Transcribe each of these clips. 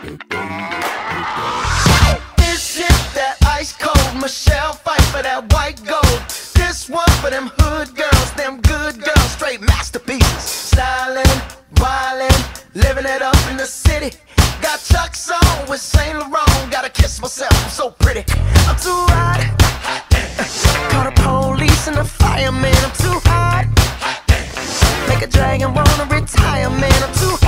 This is that ice cold Michelle Pfeiffer that white gold. This one for them hood girls, them good girls, straight masterpieces. Styling, wildin', living it up in the city. Got Chuck's on with Saint Laurent. Gotta kiss myself, I'm so pretty. I'm too hot. Call a police and the fireman. I'm too hot. Make a dragon wanna retire, man. I'm too hot.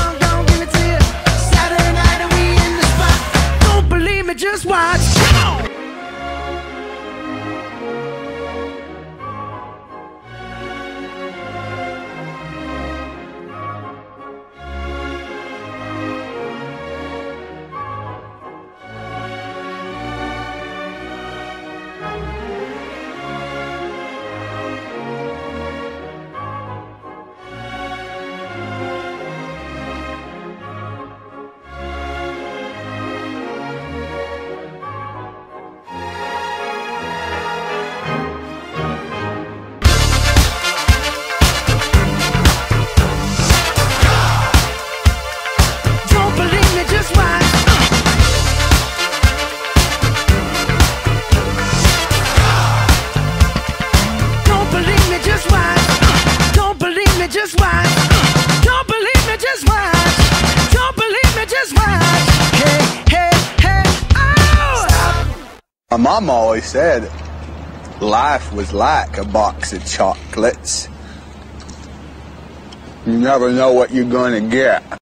My mom always said life was like a box of chocolates. You never know what you're going to get.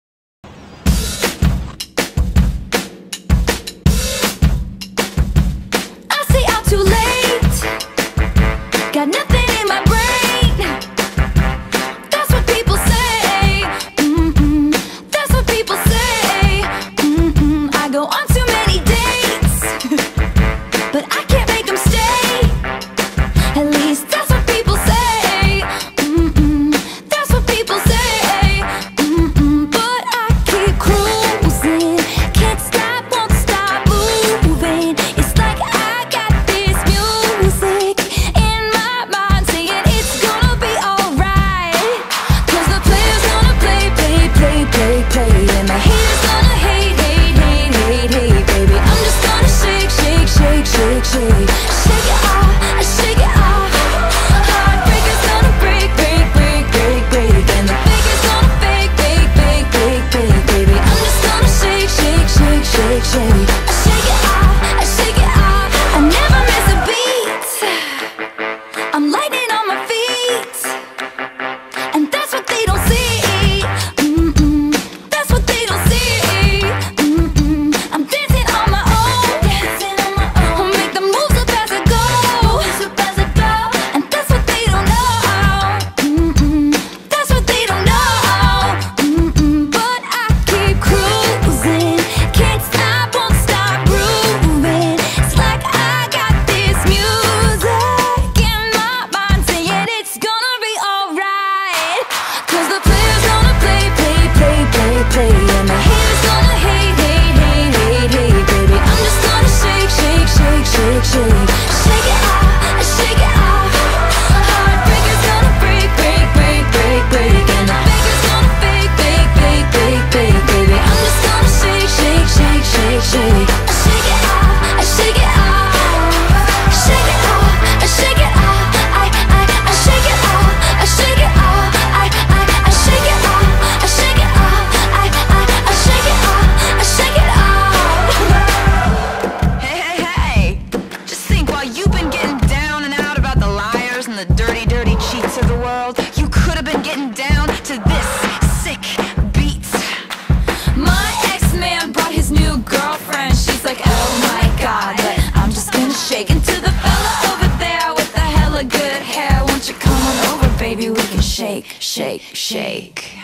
Shake.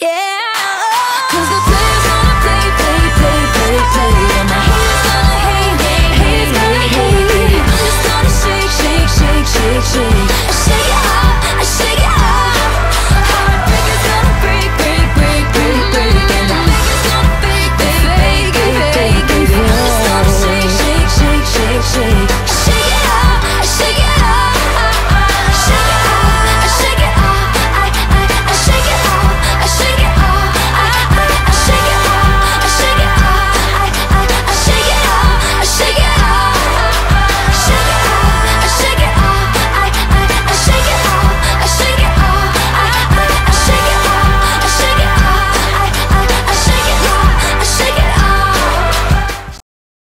Yeah,